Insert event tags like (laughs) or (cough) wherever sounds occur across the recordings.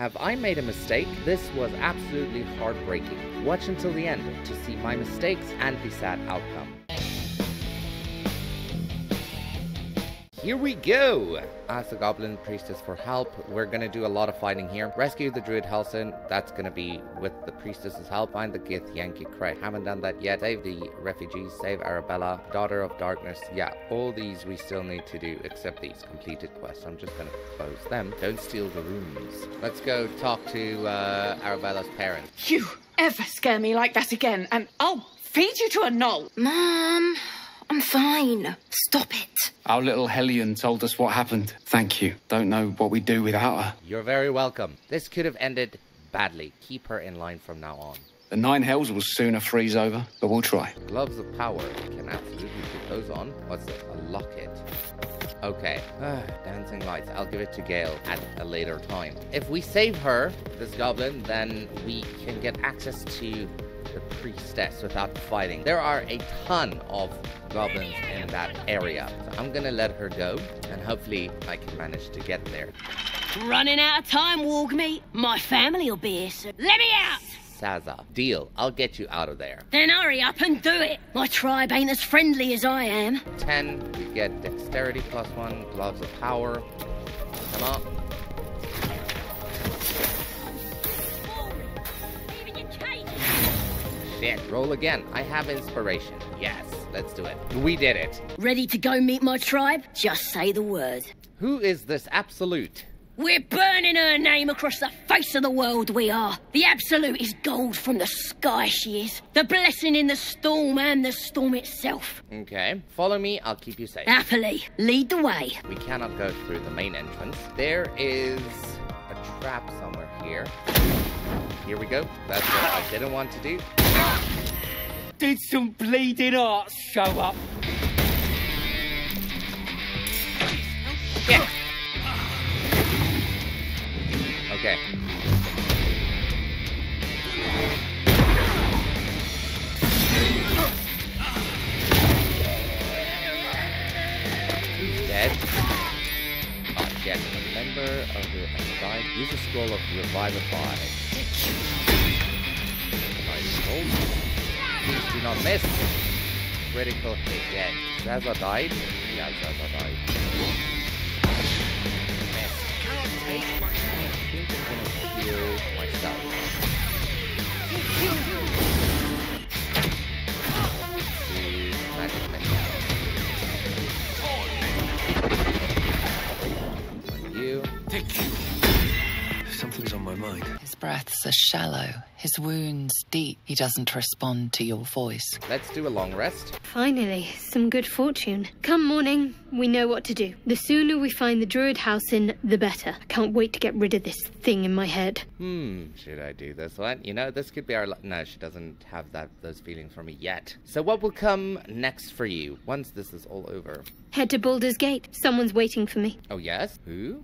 Have I made a mistake? This was absolutely heartbreaking. Watch until the end to see my mistakes and the sad outcome. Here we go! Ask the Goblin Priestess for help. We're gonna do a lot of fighting here. Rescue the Druid Halsin. That's gonna be with the Priestess's help. Find the Githyanki Cry. Haven't done that yet. Save the refugees. Save Arabella. Daughter of Darkness. Yeah, all these we still need to do except these completed quests. I'm just gonna close them. Don't steal the rooms. Let's go talk to uh, Arabella's parents. You ever scare me like that again, and I'll feed you to a gnoll. Mom, I'm fine. Stop it. Our little Hellion told us what happened. Thank you. Don't know what we'd do without her. You're very welcome. This could have ended badly. Keep her in line from now on. The Nine Hells will sooner freeze over, but we'll try. Gloves of Power. Can absolutely put those on. What's this? A locket. Okay. Ah, dancing lights. I'll give it to Gale at a later time. If we save her, this goblin, then we can get access to the priestess without fighting. There are a ton of goblins in that area. So I'm gonna let her go and hopefully I can manage to get there. Running out of time, Wargmeat. My family will be here soon. Let me out! Sazza. Deal. I'll get you out of there. Then hurry up and do it. My tribe ain't as friendly as I am. 10. We get dexterity plus 1. Gloves of power. Come on. Shit. Roll again. I have inspiration. Yes. Let's do it. We did it. Ready to go meet my tribe? Just say the word. Who is this absolute? We're burning her name across the face of the world, we are. The Absolute is gold from the sky, she is. The blessing in the storm and the storm itself. Okay. Follow me. I'll keep you safe. Happily, lead the way. We cannot go through the main entrance. There is a trap somewhere here. Here we go. That's what I didn't want to do. Did some bleeding arts show up? Yeah. Okay. Dead. Shit. A member of the died. Use a scroll of revivify. Nice. Please do not miss. Critical hit. Yeah. Zaza died. Yeah, Zaza died. Miss. I'm gonna myself. On you. Something's on my mind. His breaths are shallow, his wounds deep. He doesn't respond to your voice. Let's do a long rest. Finally, some good fortune. Come morning, we know what to do. The sooner we find the druid Halsin, the better. I can't wait to get rid of this thing in my head. Hmm, should I do this one? You know, this could be our. Lo- no, she doesn't have that those feelings for me yet. So, what will come next for you once this is all over? Head to Baldur's Gate. Someone's waiting for me. Oh yes, who?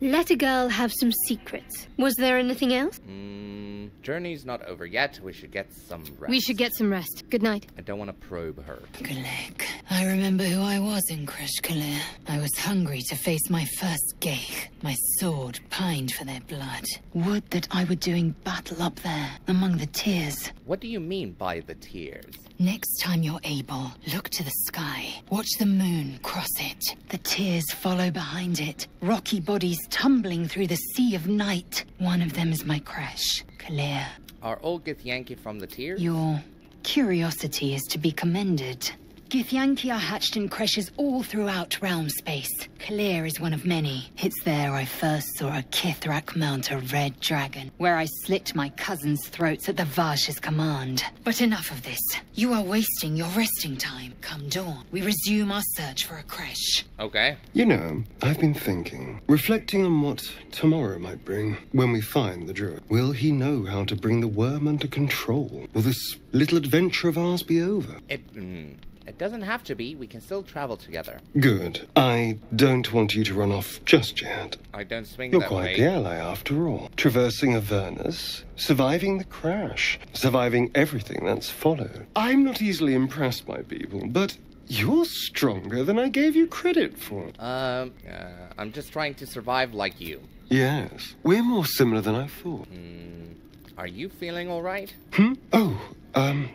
Let a girl have some secrets. Was there anything else? Hmm, journey's not over yet. We should get some rest. We should get some rest. Good night. I don't want to probe her. Gulek. I remember who I was in Creche K'liir. I was hungry to face my first Ghaik. My sword pined for their blood. Would that I were doing battle up there, among the tears. What do you mean by the tears? Next time you're able, look to the sky. Watch the moon cross it. The tears follow behind it. Rocky bodies tumbling through the sea of night. One of them is my Creche, K'liir. Are all Githyanki from the tears? Your curiosity is to be commended. Githyanki are hatched in creches all throughout realm space. K'liir is one of many. It's there I first saw a kith'rak mount a red dragon, where I slit my cousins' throats at the Vash's command. But enough of this. You are wasting your resting time. Come dawn, we resume our search for a creche. Okay. You know, I've been thinking, reflecting on what tomorrow might bring when we find the druid. Will he know how to bring the worm under control? Will this little adventure of ours be over? It. Mm, it doesn't have to be. We can still travel together. Good. I don't want you to run off just yet. I don't swing You're that quite way. the ally after all. Traversing Avernus, surviving the crash, surviving everything that's followed. I'm not easily impressed by people, but You're stronger than I gave you credit for. Um, uh, I'm just trying to survive like you. Yes, we're more similar than I thought. Hmm. Are you feeling alright? Hmm? Oh, um,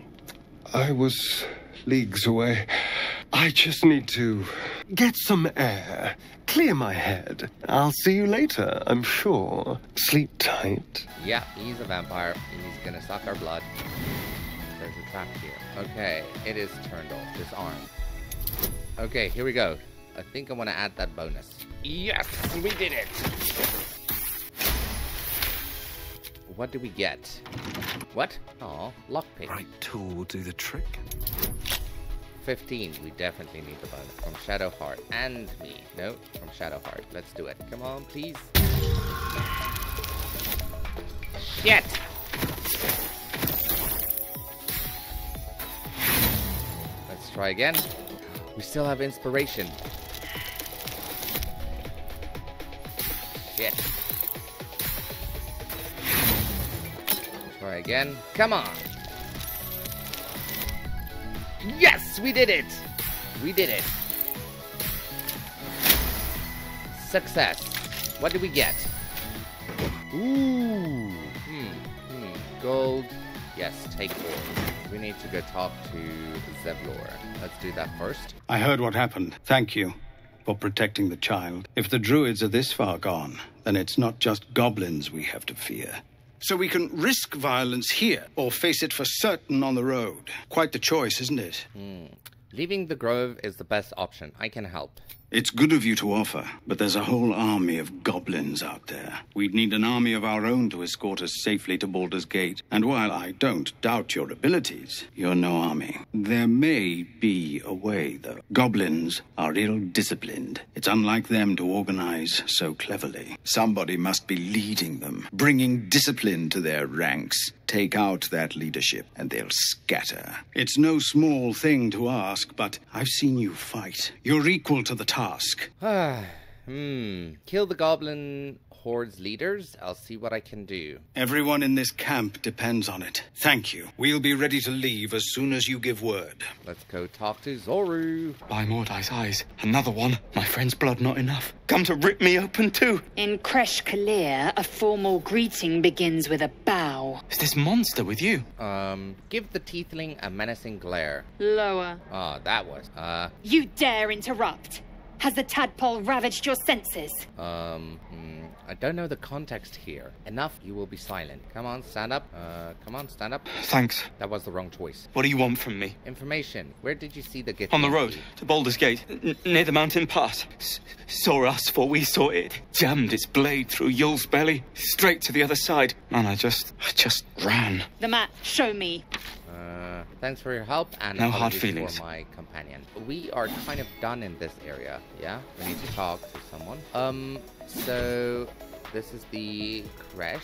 I was leagues away. I just need to get some air, clear my head. I'll see you later, I'm sure. Sleep tight. Yeah, he's a vampire. He's gonna suck our blood. There's a trap here. Okay, it is turned off. Disarm. Okay, here we go. I think I want to add that bonus. Yes, we did it! What do we get? What? Oh, lockpick. Right tool will do the trick. 15. We definitely need the bonus. From Shadowheart. And me. No, from Shadowheart. Let's do it. Come on, please. Shit! Let's try again. We still have inspiration. Shit. Try again. Come on. We did it. We did it. Success. What do we get? Ooh. Hmm. Hmm. Gold. Yes, take four. We need to go talk to Zevlor. Let's do that first. I heard what happened. Thank you for protecting the child. If the druids are this far gone, then it's not just goblins we have to fear. So we can risk violence here or face it for certain on the road. Quite the choice, isn't it? Hmm. Leaving the grove is the best option. I can help. It's good of you to offer, but there's a whole army of goblins out there. We'd need an army of our own to escort us safely to Baldur's Gate. And while I don't doubt your abilities, you're no army. There may be a way, though. Goblins are ill disciplined. It's unlike them to organize so cleverly. Somebody must be leading them, bringing discipline to their ranks. Take out that leadership, and they'll scatter. It's no small thing to ask, but I've seen you fight. You're equal to the task. Ah, (sighs) hmm. Kill the goblin horde's leaders. I'll see what I can do. Everyone in this camp depends on it. Thank you. We'll be ready to leave as soon as you give word. Let's go talk to Zorru. By Mordai's eyes, another one. My friend's blood not enough. Come to rip me open too. In Creche K'liir, a formal greeting begins with a bow. Is this monster with you? Um, give the tiefling a menacing glare. Lower. Oh, that was. Uh. You dare interrupt? Has the tadpole ravaged your senses? Um, hmm, I don't know the context here. Enough, you will be silent. Come on, stand up. Uh, come on, stand up. Thanks. That was the wrong choice. What do you want from me? Information. Where did you see the Githyanki? On the road, to Baldur's Gate, near the mountain pass. S- saw us, for we saw it. Jammed its blade through Yul's belly, straight to the other side. And I just, I just ran. The map, show me. Uh, thanks for your help and No hard feelings. for my companion. We are kind of done in this area. Yeah, we need to talk to someone. Um, so this is the crash.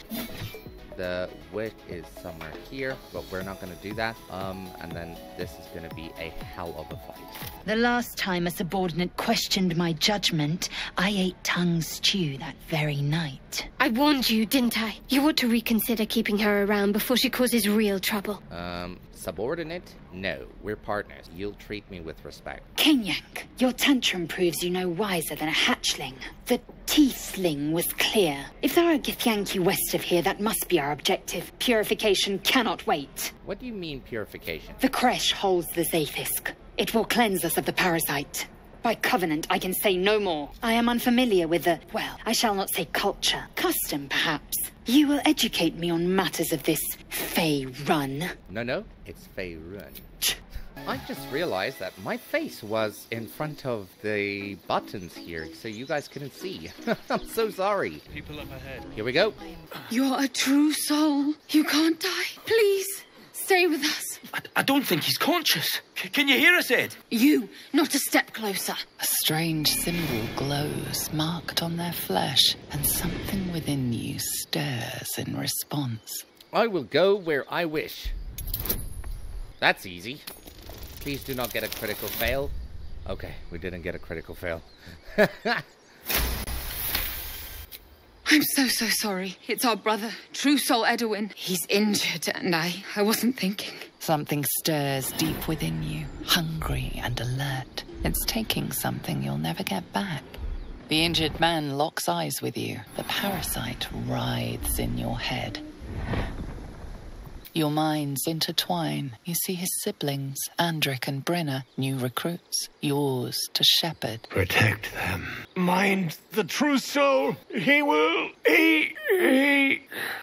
The witch is somewhere here, but we're not gonna do that. Um, and then this is gonna be a hell of a fight. The last time a subordinate questioned my judgment, I ate tongue stew that very night. I warned you, didn't I? You ought to reconsider keeping her around before she causes real trouble. Um, subordinate? No, we're partners. You'll treat me with respect. Kenyak, your tantrum proves you no wiser than a hatchling. The tiefling was clear. If there are Githyanki west of here, that must be our objective. Purification cannot wait. What do you mean purification? The Creche holds the zaith'isk. It will cleanse us of the parasite. By covenant, I can say no more. I am unfamiliar with the, well, I shall not say culture, custom perhaps. You will educate me on matters of this Fey run. No, no, it's Fey Faerun. I just realized that my face was in front of the buttons here, so you guys couldn't see. (laughs) I'm so sorry. People up ahead. Here we go. You're a true soul. You can't die. Please, stay with us. I, I don't think he's conscious. C- can you hear us, Ed? You, not a step closer. A strange symbol glows, marked on their flesh, and something within you stirs in response. I will go where I wish. That's easy. Please do not get a critical fail. Okay, we didn't get a critical fail. (laughs) I'm so, so sorry. It's our brother, True Soul Edwin. He's injured, and I, I wasn't thinking. Something stirs deep within you, hungry and alert. It's taking something you'll never get back. The injured man locks eyes with you. The parasite writhes in your head. Your minds intertwine. You see his siblings, Andric and Brenna, new recruits, yours to shepherd. Protect them. Mind the true soul. He will. He. He.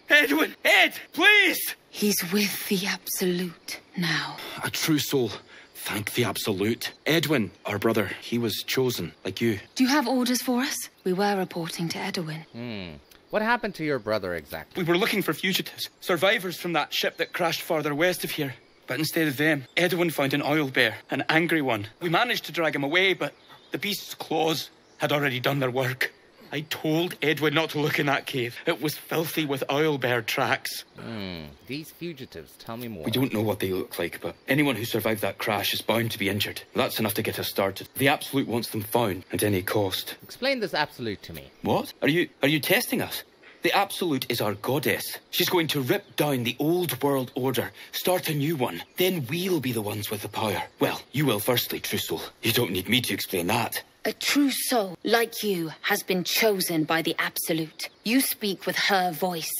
Edwin! Ed! Please! He's with the Absolute now. A true soul. Thank the Absolute. Edwin, our brother, he was chosen, like you. Do you have orders for us? We were reporting to Edwin. Hmm. What happened to your brother exactly? We were looking for fugitives, survivors from that ship that crashed farther west of here. But instead of them, Edwin found an owlbear, an angry one. We managed to drag him away, but the beast's claws had already done their work. I told Edwin not to look in that cave. It was filthy with owlbear tracks. Hmm. These fugitives, tell me more. We don't know what they look like, but anyone who survived that crash is bound to be injured. That's enough to get us started. The Absolute wants them found at any cost. Explain this Absolute to me. What? Are you are you testing us? The Absolute is our goddess. She's going to rip down the old world order, start a new one. Then we'll be the ones with the power. Well, you will firstly, True Soul. You don't need me to explain that. A true soul, like you, has been chosen by the Absolute. You speak with her voice.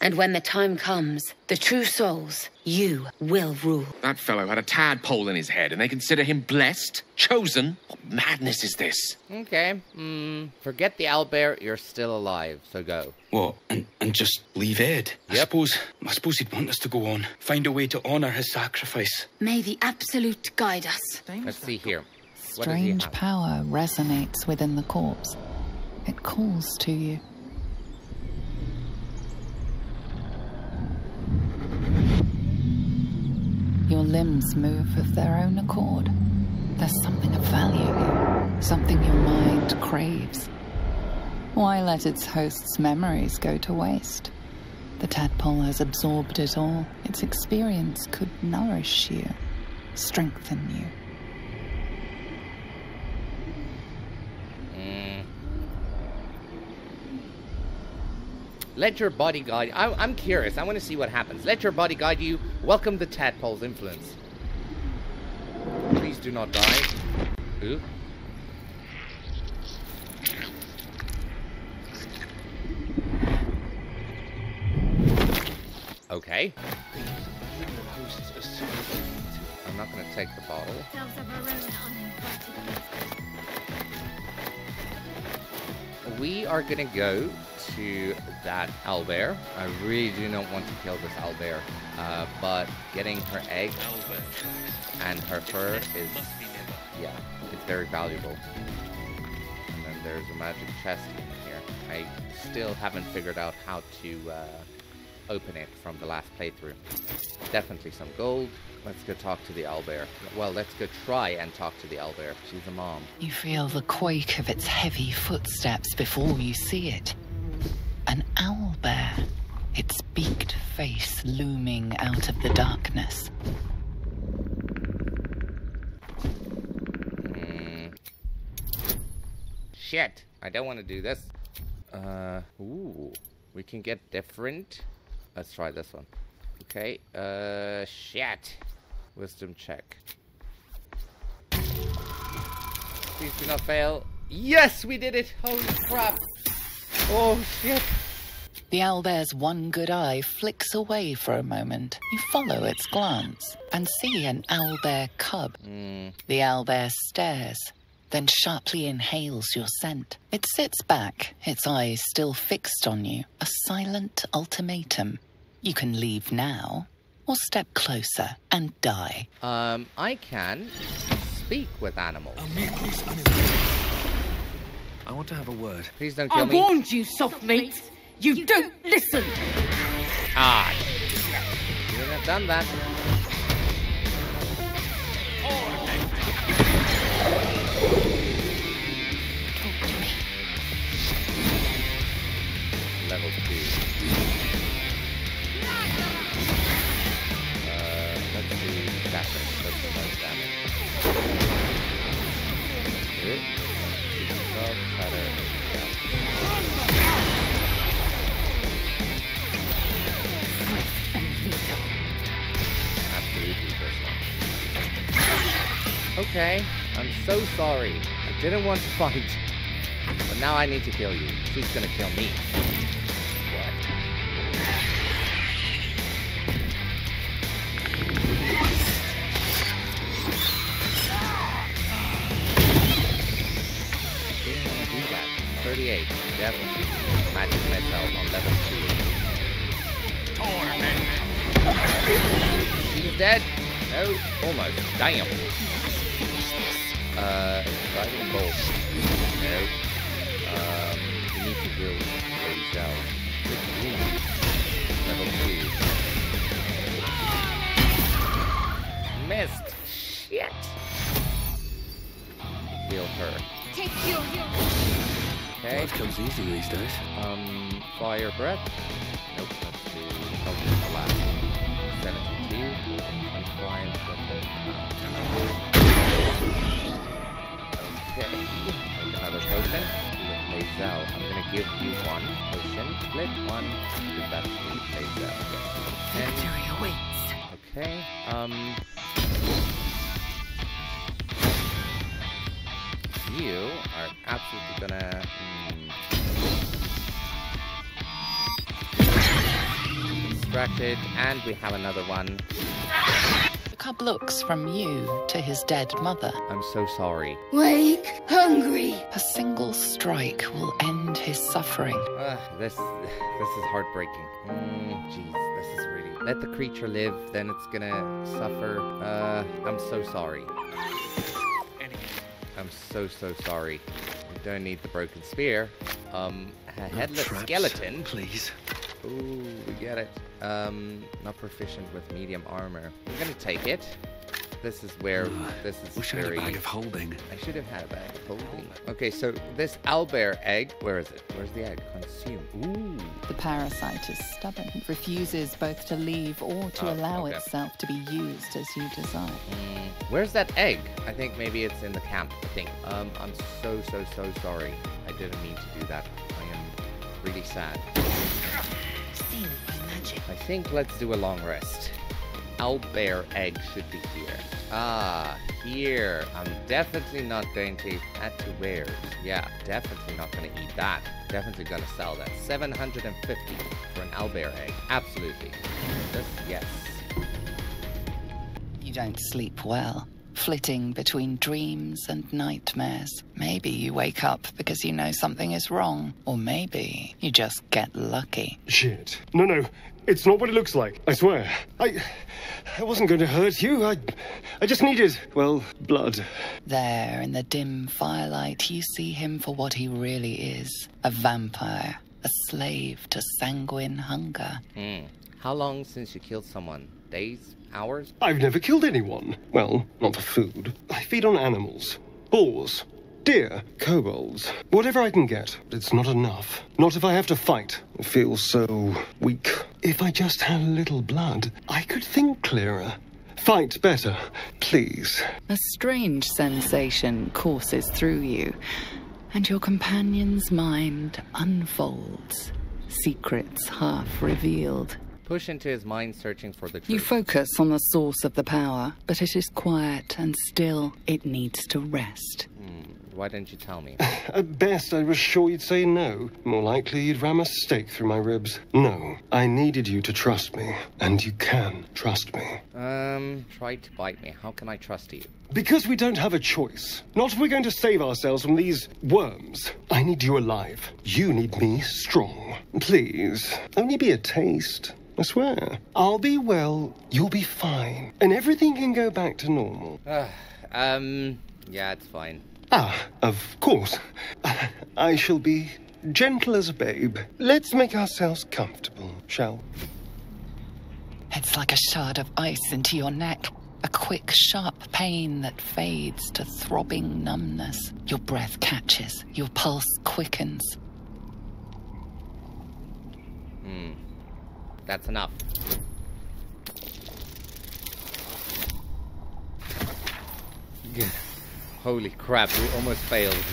And when the time comes, the true souls, you will rule. That fellow had a tadpole in his head, and they consider him blessed? Chosen? What madness is this? Okay. Hmm. Forget the owlbear. You're still alive, so go. What? And and just leave Ed? I suppose I suppose he'd want us to go on. Find a way to honor his sacrifice. May the Absolute guide us. Let's see here. What does he Strange power resonates within the corpse. It calls to you. Your limbs move of their own accord. There's something of value here, something your mind craves. Why let its host's memories go to waste? The tadpole has absorbed it all. Its experience could nourish you, strengthen you. Mm. Let your body guide. I, I'm curious. I want to see what happens. Let your body guide you. Welcome the tadpole's influence. Please do not die. Ooh. Okay. I'm not going to take the bottle. We are gonna go to that owlbear. I really do not want to kill this owlbear, uh, but getting her egg and her fur is, yeah, it's very valuable. And then there's a magic chest in here. I still haven't figured out how to uh, open it from the last playthrough. Definitely some gold. Let's go talk to the owlbear. Well, let's go try and talk to the owlbear. She's a mom. You feel the quake of its heavy footsteps before you see it. An owl bear, its beaked face looming out of the darkness. Hmm. Shit, I don't want to do this. Uh, ooh, we can get different. Let's try this one. Okay, uh, shit. Wisdom check. Please do not fail. Yes, we did it! Holy crap! Oh, shit! The owlbear's one good eye flicks away for a moment. You follow its glance and see an owlbear cub. Hmm. The owlbear stares, then sharply inhales your scent. It sits back, its eyes still fixed on you, a silent ultimatum. You can leave now, or step closer and die. Um, I can speak with animals. I want to have a word. Please don't I kill me. warned you, soft meat. You don't listen. Ah, you wouldn't have done that. Level two. The most damage. Twelve, cutter, Okay, I'm so sorry. I didn't want to fight. But now I need to kill you. She's gonna kill me. 38. Definitely. Magic myself on level 2. She's dead. No, almost. Damn. Uh, driving bolt. No. Um, you need to build out. Level 2. Missed. Shit. Heal her. Take you. Okay. Life comes easy these days. Um, fire breath. Nope, let's do probably the last one. 72. Compliant weapon. Okay. Make another potion. With Lae'zel. I'm gonna give you one potion. Split one. Give that to Lae'zel. Victory awaits. Okay. Um. You are absolutely gonna. mm, distracted, and we have another one. The cub looks from you to his dead mother. I'm so sorry. Wake, hungry. A single strike will end his suffering. Uh, this this is heartbreaking. Mm, Jeez, this is really. Let the creature live, then it's gonna suffer. Uh, I'm so sorry. I'm so so sorry. We don't need the broken spear. Um, a headless traps, skeleton. Please. Ooh, we get it. Um, not proficient with medium armor. I'm gonna take it. This is where this is Wish I had a bag of holding. I should have had a bag of holding. Okay, so this owlbear egg, where is it? Where's the egg? Consume. Ooh. The parasite is stubborn. It refuses both to leave or to Oh, allow okay. itself to be used as you desire. Mm, where's that egg? I think maybe it's in the camp. I think. Um, I'm so so so sorry. I didn't mean to do that. I am really sad. Sealed by magic. I think let's do a long rest. Owlbear egg should be here. Ah, here. I'm definitely not going to add to wares. Yeah, definitely not going to eat that. Definitely going to sell that. 750 for an owlbear egg. Absolutely. This, yes. You don't sleep well, flitting between dreams and nightmares. Maybe you wake up because you know something is wrong, or maybe you just get lucky. Shit. No, no. It's not what it looks like. I swear. I. I wasn't going to hurt you. I. I just needed, well, blood. There, in the dim firelight, you see him for what he really is a vampire, a slave to sanguine hunger. Hmm. How long since you killed someone? Days? Hours? I've never killed anyone. Well, not for food. I feed on animals. Boars. Deer. Kobolds. Whatever I can get. It's not enough. Not if I have to fight. I feel so weak. If I just had a little blood, I could think clearer. Fight better. Please. A strange sensation courses through you, and your companion's mind unfolds, secrets half revealed. Push into his mind searching for the truth. You focus on the source of the power, but it is quiet and still. It needs to rest. Why didn't you tell me? (laughs) At best, I was sure you'd say no. More likely, you'd ram a stake through my ribs. No, I needed you to trust me, and you can trust me. Um, try to bite me. How can I trust you? Because we don't have a choice. Not if we're going to save ourselves from these worms. I need you alive. You need me strong. Please, only be a taste. I swear. I'll be well, you'll be fine, and everything can go back to normal. Uh, (sighs) um, yeah, it's fine. Ah, of course. I shall be gentle as a babe. Let's make ourselves comfortable, shall we? It's like a shard of ice into your neck. A quick, sharp pain that fades to throbbing numbness. Your breath catches, your pulse quickens. Hmm. That's enough. Yeah. Holy crap, we almost failed.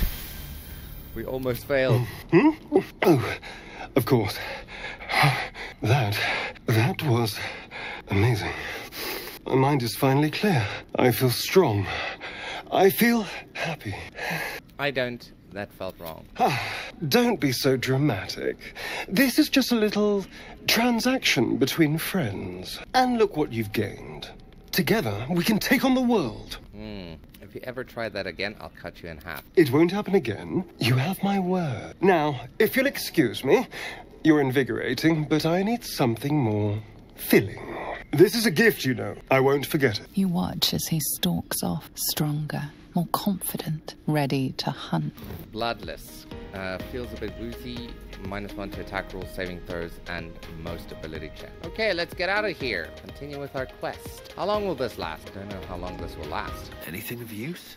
We almost failed. Hmm? Oh, of course. That. that was amazing. My mind is finally clear. I feel strong. I feel happy. I don't. That felt wrong. Ah, Don't be so dramatic. This is just a little transaction between friends. And look what you've gained. Together, we can take on the world. Hmm. If you ever try that again, I'll cut you in half. It won't happen again. You have my word. Now, if you'll excuse me, you're invigorating, but I need something more filling. This is a gift, you know. I won't forget it. You watch as he stalks off, stronger, more confident, ready to hunt. Bloodless. Uh, feels a bit woozy. Minus one to attack rolls, saving throws, and most ability check. Okay, let's get out of here. Continue with our quest. How long will this last? I don't know how long this will last. Anything of use?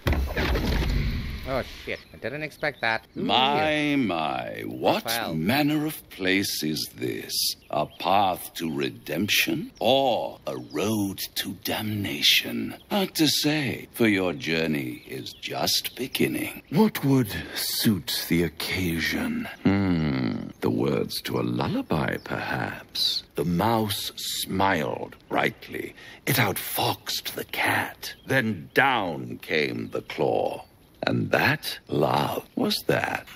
Oh shit, I didn't expect that. My, my, what Well. manner of place is this? A path to redemption or a road to damnation? Hard to say, for your journey is just beginning. What would suit the occasion? Hmm, the words to a lullaby, perhaps. The mouse smiled brightly. It outfoxed the cat. Then down came the claw. And that, love, was that.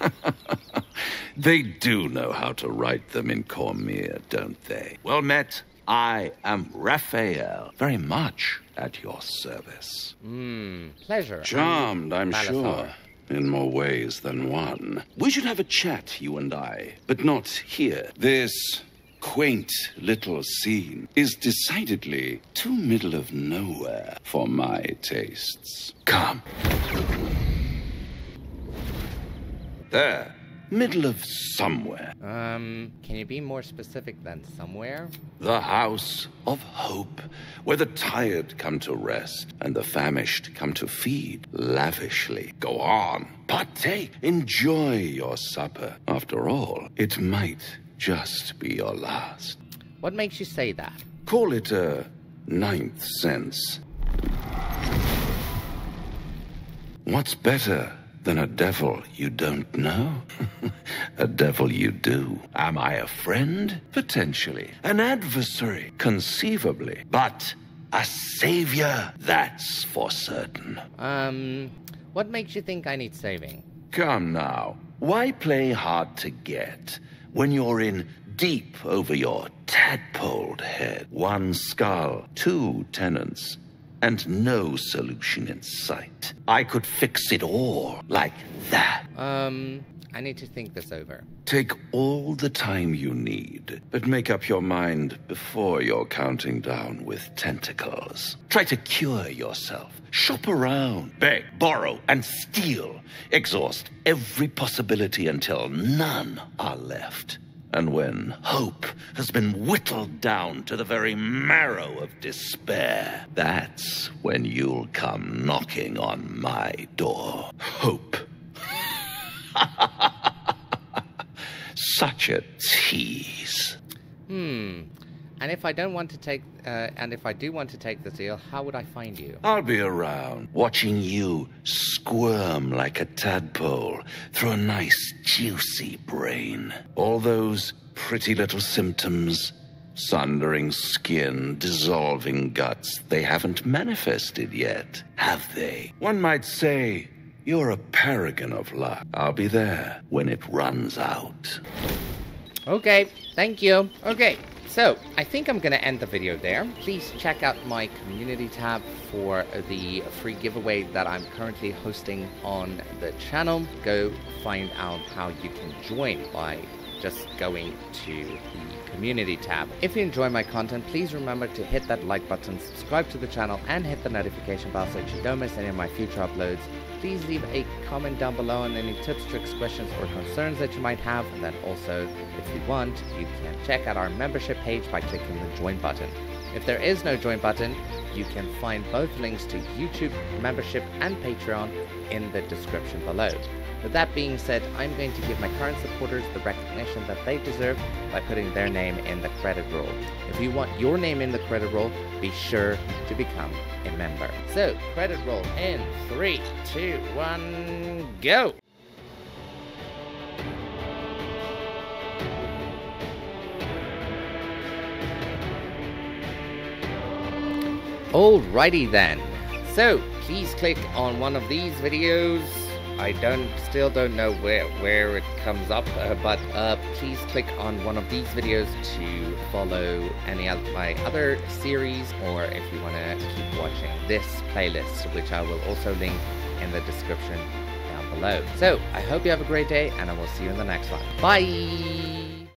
(laughs) they do know how to write them in Cormyr, don't they? Well met. I am Raphael, very much at your service. Hmm, pleasure. Charmed, I'm sure. In more ways than one. We should have a chat, you and I, but not here. This quaint little scene is decidedly too middle of nowhere for my tastes. Come. There. Middle of somewhere. Um, can you be more specific than somewhere? The house of hope, where the tired come to rest and the famished come to feed lavishly. Go on, partake, enjoy your supper. After all, it might just be your last. What makes you say that? Call it a ninth sense. What's better than a devil you don't know? (laughs) a devil you do. Am I a friend? Potentially. An adversary? Conceivably. But a savior? That's for certain. Um, what makes you think I need saving? Come now. Why play hard to get when you're in deep over your tadpoled head? One skull, two tenants, and no solution in sight. I could fix it all like that. Um, I need to think this over. Take all the time you need, but make up your mind before you're counting down with tentacles. Try to cure yourself. Shop around, beg, borrow, and steal. Exhaust every possibility until none are left. And when hope has been whittled down to the very marrow of despair, that's when you'll come knocking on my door. Hope. (laughs) Such a tease. Hmm. And if I don't want to take, uh, and if I do want to take the deal, how would I find you? I'll be around, watching you squirm like a tadpole through a nice, juicy brain. All those pretty little symptoms sundering skin, dissolving guts they haven't manifested yet, have they? One might say you're a paragon of luck. I'll be there when it runs out. Okay, thank you. Okay, so I think I'm gonna end the video there. Please check out my community tab for the free giveaway that I'm currently hosting on the channel. Go find out how you can join by just going to the community tab. If you enjoy my content, please remember to hit that like button, subscribe to the channel, and hit the notification bell so you don't miss any of my future uploads. Please leave a comment down below on any tips, tricks, questions, or concerns that you might have. And then also, if you want, you can check out our membership page by clicking the join button. If there is no join button, you can find both links to YouTube membership and Patreon in the description below. With that being said, I'm going to give my current supporters the recognition that they deserve by putting their name in the credit roll. If you want your name in the credit roll, be sure to become a member. So, credit roll in three, two, one, go! Alrighty then. So please click on one of these videos. I don't still don't know where where it comes up, uh, but uh, please click on one of these videos to follow any of my other series, or if you want to keep watching this playlist, which I will also link in the description down below. So I hope you have a great day, and I will see you in the next one. Bye.